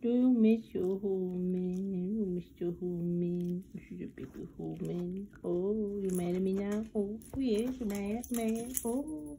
Do you miss your human? You miss your human. your a home, human. Oh, you mad at me now? Oh, yes, you mad, mad. Oh.